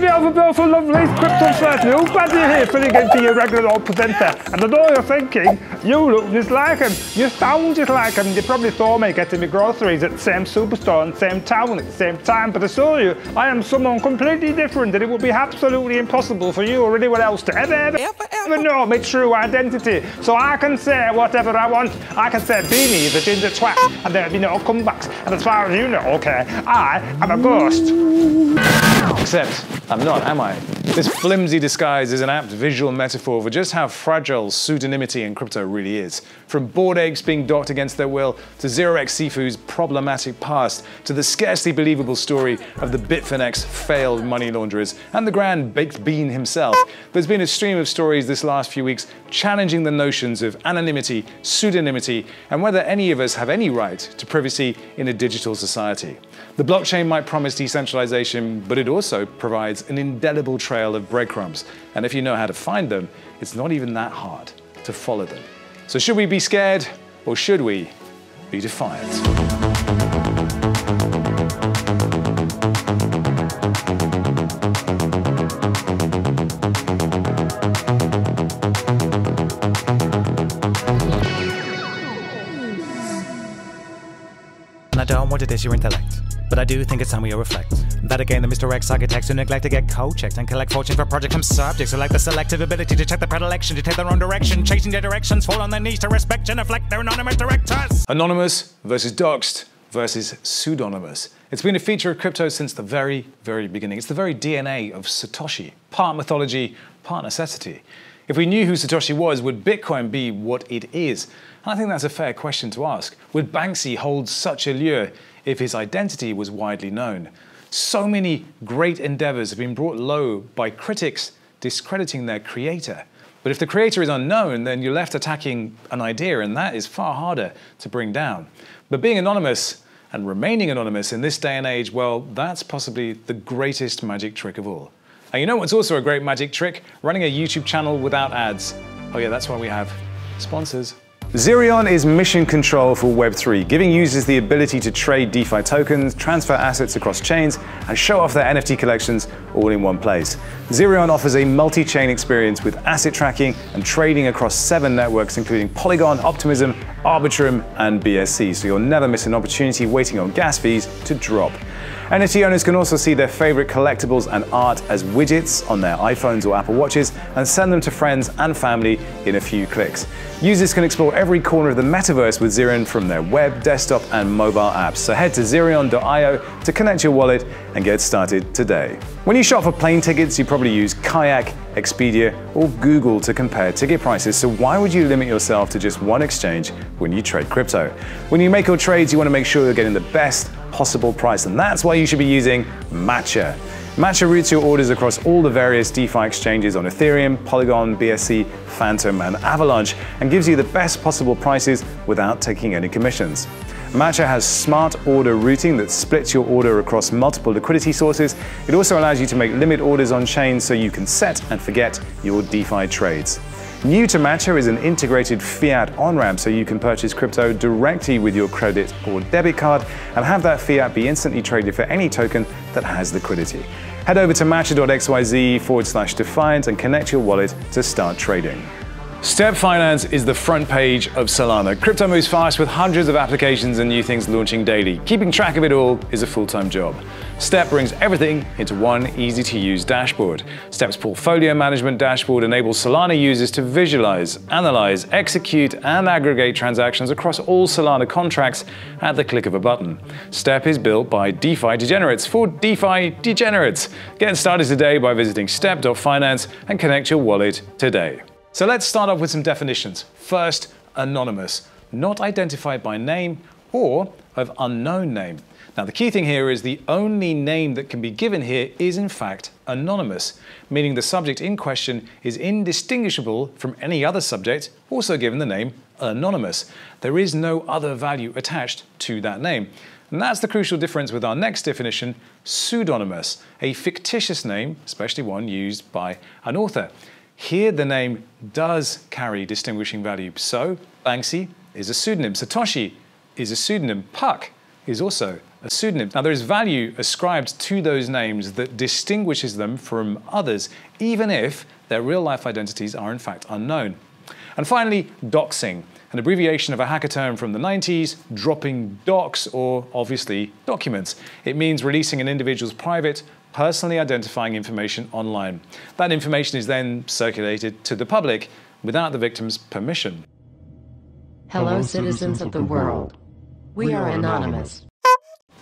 me over, beautiful, lovely crypto first. Who glad you're here filling into your regular old presenter. Er and I know you're thinking, you look just like him. You sound just like him. You probably saw me getting my groceries at the same superstore in the same town at the same time. But I assure you, I am someone completely different and it would be absolutely impossible for you or anyone else to ever, ever, ever, ever know my true identity. So I can say whatever I want. I can say Beanie is a ginger twat and there'll be no comebacks. And as far as you know, okay, I am a ghost. Except I'm not, am I? This flimsy disguise is an apt visual metaphor for just how fragile pseudonymity in crypto really is. From bored apes being docked against their will, to 0xSifu's problematic past, to the scarcely believable story of the Bitfinex failed money launderers, and the grand baked bean himself, there's been a stream of stories this last few weeks challenging the notions of anonymity, pseudonymity, and whether any of us have any right to privacy in a digital society. The blockchain might promise decentralization, but it also provides an indelible trail of breadcrumbs. And if you know how to find them, it's not even that hard to follow them. So should we be scared or should we be defiant? And I don't want to diss your intellect, but I do think it's time we reflect. That again, the Mr. X architects who neglect to get code checked and collect fortune for projects from subjects who lack the selective ability to check the predilection, to take their own direction, chasing their directions, fall on their knees to respect and reflect their anonymous directors. Anonymous versus doxed versus pseudonymous. It's been a feature of crypto since the very, very beginning. It's the very DNA of Satoshi, part mythology, part necessity. If we knew who Satoshi was, would Bitcoin be what it is? And I think that's a fair question to ask. Would Banksy hold such allure if his identity was widely known? So many great endeavors have been brought low by critics discrediting their creator. But if the creator is unknown, then you're left attacking an idea, and that is far harder to bring down. But being anonymous and remaining anonymous in this day and age, well, that's possibly the greatest magic trick of all. And you know what's also a great magic trick? Running a YouTube channel without ads. Oh, yeah, that's why we have sponsors. Zerion is mission control for Web3, giving users the ability to trade DeFi tokens, transfer assets across chains, and show off their NFT collections all in one place. Zerion offers a multi-chain experience with asset tracking and trading across seven networks, including Polygon, Optimism, Arbitrum, and BSC, so you'll never miss an opportunity waiting on gas fees to drop. NFT owners can also see their favorite collectibles and art as widgets on their iPhones or Apple Watches and send them to friends and family in a few clicks. Users can explore every corner of the metaverse with Zerion from their web, desktop, and mobile apps. So head to zerion.io to connect your wallet and get started today. When you shop for plane tickets, you probably use Kayak, Expedia, or Google to compare ticket prices. So why would you limit yourself to just one exchange when you trade crypto? When you make your trades, you want to make sure you're getting the best possible price, and that's why you should be using Matcha. Matcha routes your orders across all the various DeFi exchanges on Ethereum, Polygon, BSC, Fantom, and Avalanche, and gives you the best possible prices without taking any commissions. Matcha has smart order routing that splits your order across multiple liquidity sources. It also allows you to make limit orders on chain so you can set and forget your DeFi trades. New to Matcha is an integrated fiat on-ramp so you can purchase crypto directly with your credit or debit card and have that fiat be instantly traded for any token that has liquidity. Head over to matcha.xyz forward slash defiant and connect your wallet to start trading. Step Finance is the front page of Solana. Crypto moves fast with hundreds of applications and new things launching daily. Keeping track of it all is a full-time job. Step brings everything into one easy-to-use dashboard. Step's portfolio management dashboard enables Solana users to visualize, analyze, execute, and aggregate transactions across all Solana contracts at the click of a button. Step is built by DeFi degenerates for DeFi degenerates. Get started today by visiting step.finance and connect your wallet today. So let's start off with some definitions. First, anonymous, not identified by name or of unknown name. Now, the key thing here is the only name that can be given here is in fact anonymous, meaning the subject in question is indistinguishable from any other subject, also given the name anonymous. There is no other value attached to that name. And that's the crucial difference with our next definition, pseudonymous, a fictitious name, especially one used by an author. Here, the name does carry distinguishing value. So, Banksy is a pseudonym. Satoshi is a pseudonym. Puck is also a pseudonym. Now, there is value ascribed to those names that distinguishes them from others, even if their real life identities are in fact unknown. And finally, doxing, an abbreviation of a hacker term from the 90s, dropping docs or obviously documents. It means releasing an individual's private, personally identifying information online. That information is then circulated to the public without the victim's permission. Hello, citizens of the world. We are anonymous.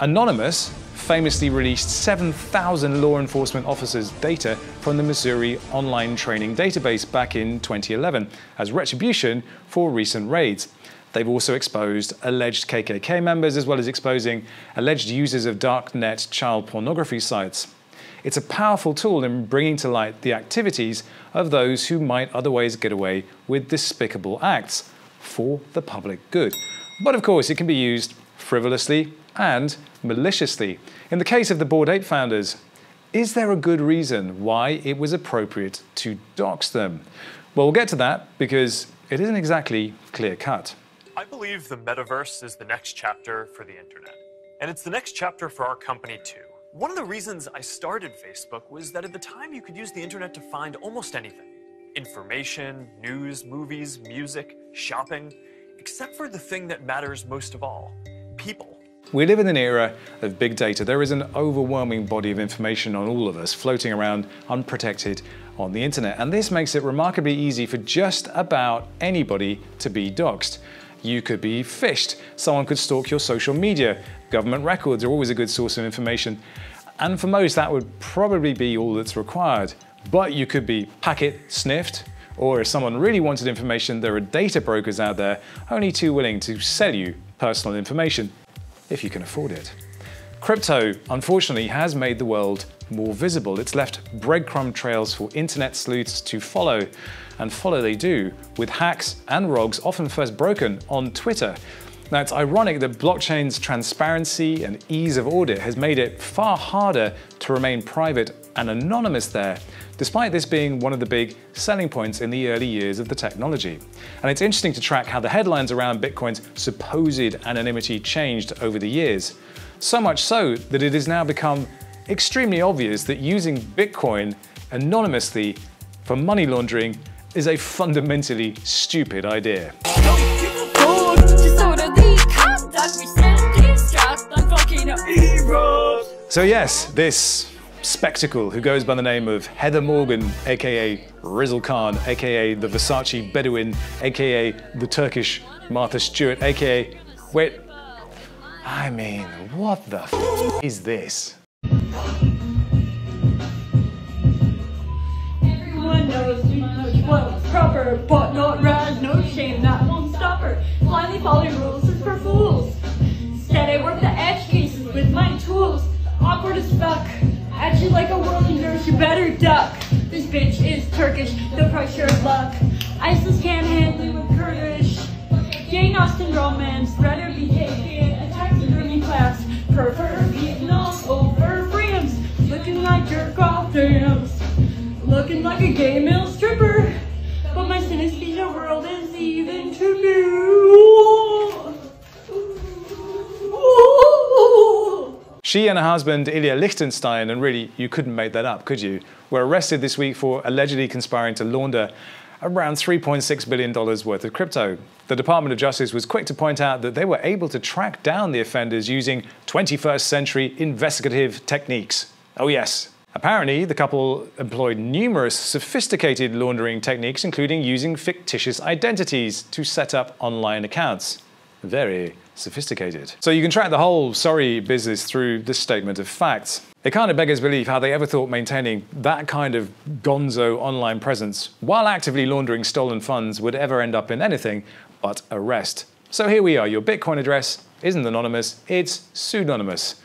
Anonymous famously released 7,000 law enforcement officers' data from the Missouri Online Training Database back in 2011 as retribution for recent raids. They've also exposed alleged KKK members as well as exposing alleged users of darknet child pornography sites. It's a powerful tool in bringing to light the activities of those who might otherwise get away with despicable acts for the public good. But of course, it can be used frivolously and maliciously. In the case of the Bored Ape founders, is there a good reason why it was appropriate to dox them? Well, we'll get to that because it isn't exactly clear cut. I believe the metaverse is the next chapter for the internet. And it's the next chapter for our company, too. One of the reasons I started Facebook was that at the time you could use the internet to find almost anything information, news, movies, music, shopping, except for the thing that matters most of all people. We live in an era of big data. There is an overwhelming body of information on all of us floating around unprotected on the internet. And this makes it remarkably easy for just about anybody to be doxxed. You could be phished. Someone could stalk your social media. Government records are always a good source of information. And for most, that would probably be all that's required. But you could be packet sniffed, or if someone really wanted information, there are data brokers out there only too willing to sell you personal information, if you can afford it. Crypto, unfortunately, has made the world more visible. It's left breadcrumb trails for internet sleuths to follow, and follow they do, with hacks and rogues often first broken on Twitter. Now, it's ironic that blockchain's transparency and ease of audit has made it far harder to remain private and anonymous there, despite this being one of the big selling points in the early years of the technology. And it's interesting to track how the headlines around Bitcoin's supposed anonymity changed over the years. So much so that it has now become extremely obvious that using Bitcoin anonymously for money laundering is a fundamentally stupid idea. So yes, this spectacle who goes by the name of Heather Morgan, aka Razzlekhan, aka the Versace Bedouin, aka the Turkish Martha Stewart, aka wait, I mean, what the is this? Awkward as fuck. At you like a whirling nurse, you better duck. This bitch is Turkish, the pressure of luck. ISIS can't handle it with Kurdish. Jane Austen romance, better be taken, attack the ruling class. Prefer Vietnam over France. Looking like jerk off. Looking like a gay male stripper. But my synesthesia world is even too She and her husband, Ilya Lichtenstein, and really, you couldn't make that up, could you, were arrested this week for allegedly conspiring to launder around $3.6 billion worth of crypto. The Department of Justice was quick to point out that they were able to track down the offenders using 21st century investigative techniques. Oh, yes. Apparently, the couple employed numerous sophisticated laundering techniques, including using fictitious identities to set up online accounts. Very sophisticated. So you can track the whole sorry business through this statement of facts. It kind of beggars belief how they ever thought maintaining that kind of gonzo online presence while actively laundering stolen funds would ever end up in anything but arrest. So here we are, your Bitcoin address isn't anonymous, it's pseudonymous,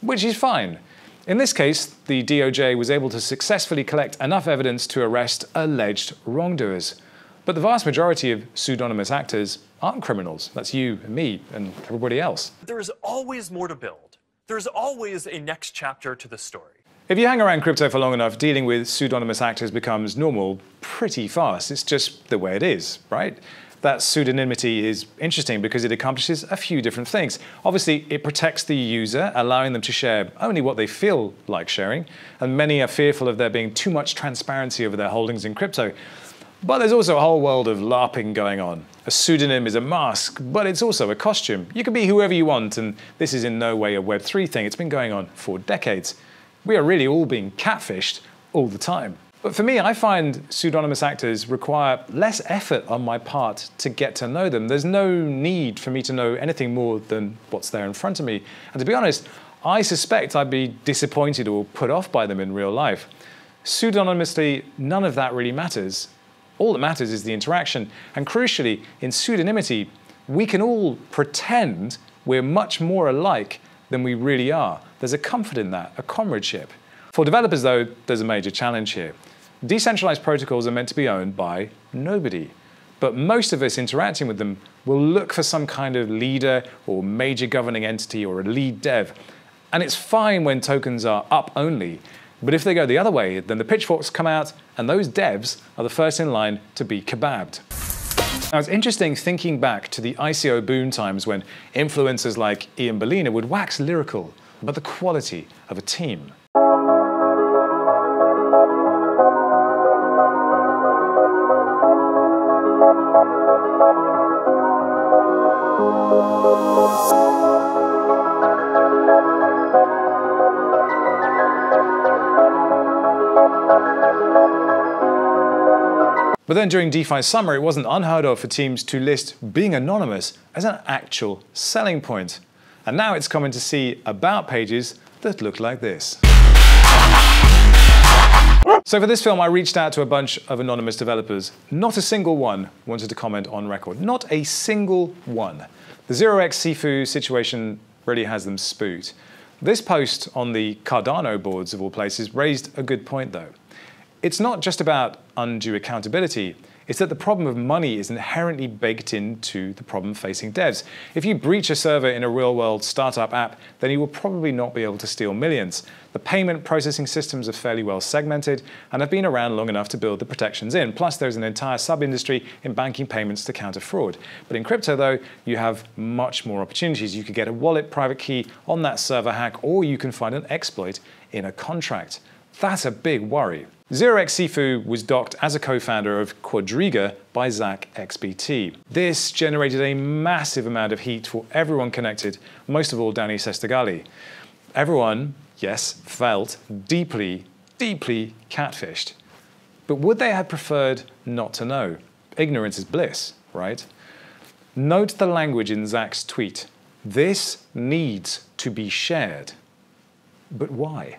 which is fine. In this case, the DOJ was able to successfully collect enough evidence to arrest alleged wrongdoers. But the vast majority of pseudonymous actors aren't criminals. That's you and me and everybody else. There is always more to build. There's always a next chapter to the story. If you hang around crypto for long enough, dealing with pseudonymous actors becomes normal pretty fast. It's just the way it is, right? that pseudonymity is interesting because it accomplishes a few different things. Obviously, it protects the user, allowing them to share only what they feel like sharing, and many are fearful of there being too much transparency over their holdings in crypto. But there's also a whole world of LARPing going on. A pseudonym is a mask, but it's also a costume. You can be whoever you want, and this is in no way a Web3 thing. It's been going on for decades. We are really all being catfished all the time. But for me, I find pseudonymous actors require less effort on my part to get to know them. There's no need for me to know anything more than what's there in front of me. And to be honest, I suspect I'd be disappointed or put off by them in real life. Pseudonymously, none of that really matters. All that matters is the interaction. And crucially, in pseudonymity, we can all pretend we're much more alike than we really are. There's a comfort in that, a comradeship. For developers, though, there's a major challenge here. Decentralized protocols are meant to be owned by nobody. But most of us interacting with them will look for some kind of leader or major governing entity or a lead dev. And it's fine when tokens are up only. But if they go the other way, then the pitchforks come out and those devs are the first in line to be kebabbed. Now, it's interesting thinking back to the ICO boom times when influencers like Ian Balina would wax lyrical about the quality of a team. But then during DeFi summer, it wasn't unheard of for teams to list being anonymous as an actual selling point. And now it's common to see about pages that look like this. So for this film, I reached out to a bunch of anonymous developers. Not a single one wanted to comment on record. Not a single one. The 0x Sifu situation really has them spooked. This post on the Cardano boards of all places raised a good point though. It's not just about undue accountability. It's that the problem of money is inherently baked into the problem facing devs. If you breach a server in a real world startup app, then you will probably not be able to steal millions. The payment processing systems are fairly well segmented and have been around long enough to build the protections in. Plus, there's an entire sub industry in banking payments to counter fraud. But in crypto, though, you have much more opportunities. You could get a wallet private key on that server hack, or you can find an exploit in a contract. That's a big worry. 0x Sifu was docked as a co-founder of Quadriga by ZachXBT. This generated a massive amount of heat for everyone connected, most of all Danny Sestagalli. Everyone, yes, felt deeply, deeply catfished. But would they have preferred not to know? Ignorance is bliss, right? Note the language in Zach's tweet. This needs to be shared. But why?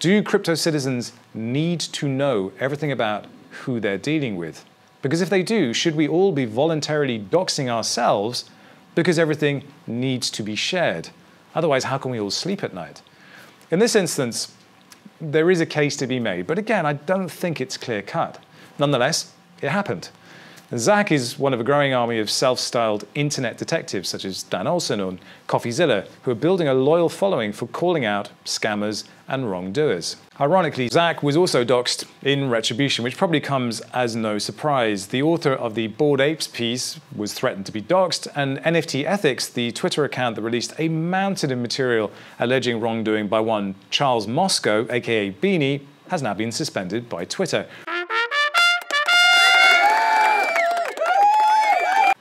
Do crypto citizens need to know everything about who they're dealing with? Because if they do, should we all be voluntarily doxing ourselves because everything needs to be shared? Otherwise, how can we all sleep at night? In this instance, there is a case to be made, but again, I don't think it's clear cut. Nonetheless, it happened. Zach is one of a growing army of self-styled internet detectives such as Dan Olson and CoffeeZilla, who are building a loyal following for calling out scammers and wrongdoers. Ironically, Zach was also doxxed in retribution, which probably comes as no surprise. The author of the Bored Apes piece was threatened to be doxxed, and NFT Ethics, the Twitter account that released a mountain of material alleging wrongdoing by one Charles Moscow, aka Beanie, has now been suspended by Twitter.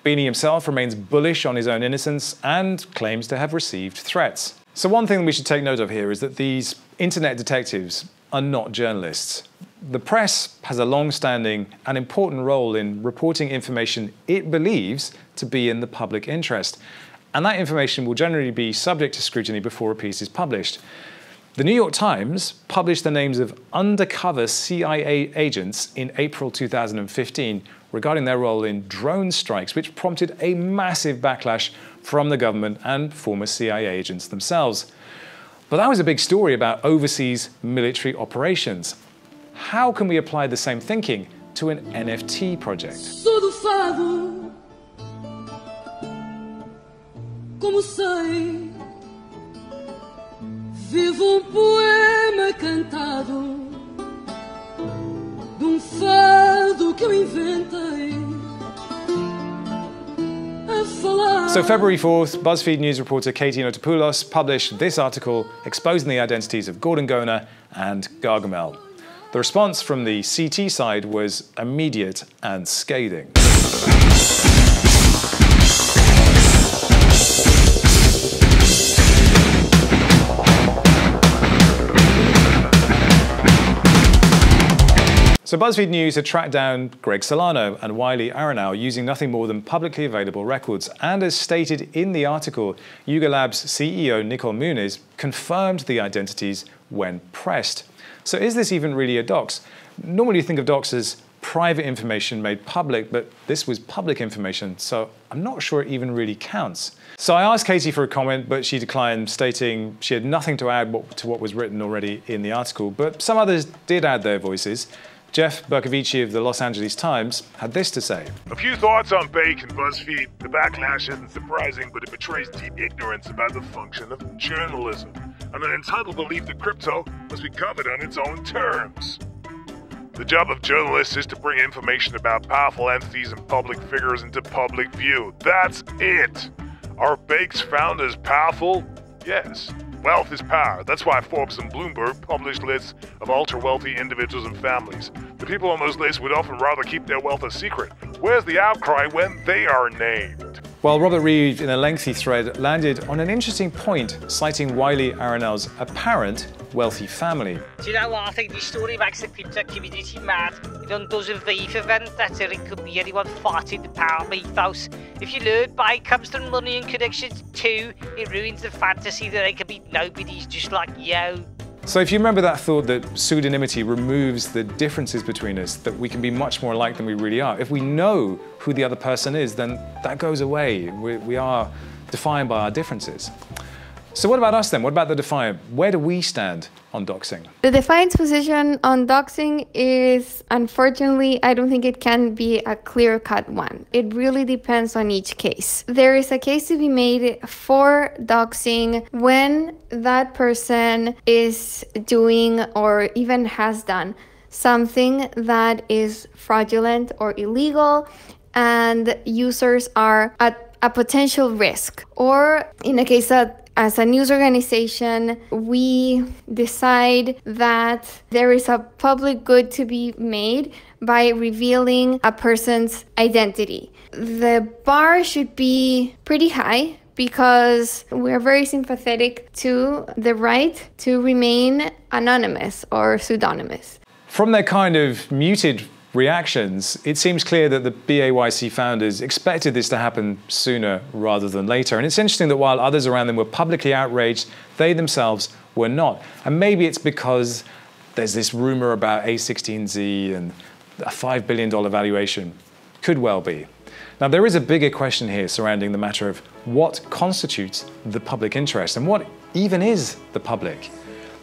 Beanie himself remains bullish on his own innocence and claims to have received threats. So, one thing we should take note of here is that these internet detectives are not journalists. The press has a long standing and important role in reporting information it believes to be in the public interest. And that information will generally be subject to scrutiny before a piece is published. The New York Times published the names of undercover CIA agents in April 2015 regarding their role in drone strikes, which prompted a massive backlash from the government and former CIA agents themselves. But that was a big story about overseas military operations. How can we apply the same thinking to an NFT project? Vivo um poema cantado de um fado so February 4th, BuzzFeed News reporter Katie Notopoulos published this article exposing the identities of Gordon Goner and Gargamel. The response from the CT side was immediate and scathing. So BuzzFeed News had tracked down Greg Solano and Wiley Aronow using nothing more than publicly available records. And as stated in the article, Yuga Labs CEO Nicole Muniz confirmed the identities when pressed. So is this even really a dox? Normally you think of dox as private information made public, but this was public information, so I'm not sure it even really counts. So I asked Katie for a comment, but she declined, stating she had nothing to add to what was written already in the article, but some others did add their voices. Jeff Bercovici of the Los Angeles Times had this to say. A few thoughts on BAYC and BuzzFeed. The backlash isn't surprising, but it betrays deep ignorance about the function of journalism and an entitled belief that crypto must be covered on its own terms. The job of journalists is to bring information about powerful entities and public figures into public view. That's it. Are BAYC's founders powerful? Yes. Wealth is power. That's why Forbes and Bloomberg publish lists of ultra wealthy individuals and families. The people on those lists would often rather keep their wealth a secret. Where's the outcry when they are named? While Robert Reid, in a lengthy thread, landed on an interesting point, citing Wiley Aronow's apparent wealthy family. Do you know what? I think this story makes the crypto community mad. It undoes a FIFA vendetta. It could be anyone fighting the power mythos. If you learn by comes to money and connections too, it ruins the fantasy that they can be nobodies just like you. So if you remember that thought that pseudonymity removes the differences between us, that we can be much more alike than we really are. If we know who the other person is, then that goes away. we, we are defined by our differences. So what about us then? What about the Defiant? Where do we stand on doxing? The Defiant's position on doxing is, unfortunately, I don't think it can be a clear-cut one. It really depends on each case. There is a case to be made for doxing when that person is doing or even has done something that is fraudulent or illegal and users are at a potential risk or in a case that as a news organization, we decide that there is a public good to be made by revealing a person's identity. The bar should be pretty high because we're very sympathetic to the right to remain anonymous or pseudonymous. From their kind of muted reactions, it seems clear that the BAYC founders expected this to happen sooner rather than later. And it's interesting that while others around them were publicly outraged, they themselves were not. And maybe it's because there's this rumor about A16Z and a $5 billion valuation. Could well be. Now, there is a bigger question here surrounding the matter of what constitutes the public interest and what even is the public.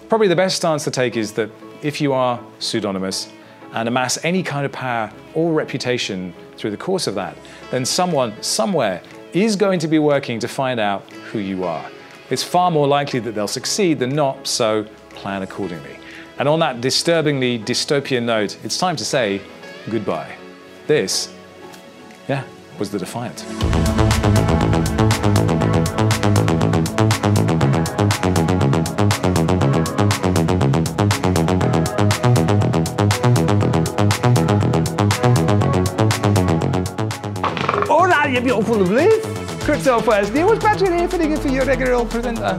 Probably the best stance to take is that if you are pseudonymous, and amass any kind of power or reputation through the course of that, then someone somewhere is going to be working to find out who you are. It's far more likely that they'll succeed than not, so plan accordingly. And on that disturbingly dystopian note, it's time to say goodbye. This, yeah, was The Defiant. Crypto First News, Patrick here, filling in for your regular old presenter.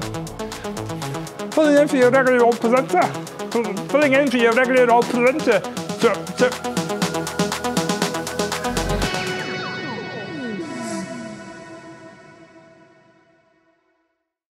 Filling in for your regular old presenter. Filling in for your regular old presenter. So, so,